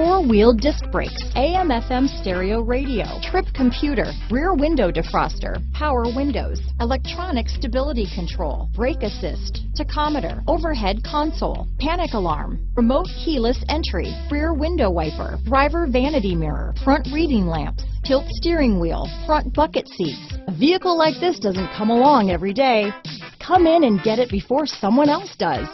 four-wheel disc brakes, AM FM stereo radio, trip computer, rear window defroster, power windows, electronic stability control, brake assist, tachometer, overhead console, panic alarm, remote keyless entry, rear window wiper, driver vanity mirror, front reading lamps, tilt steering wheel, front bucket seats. A vehicle like this doesn't come along every day. Come in and get it before someone else does.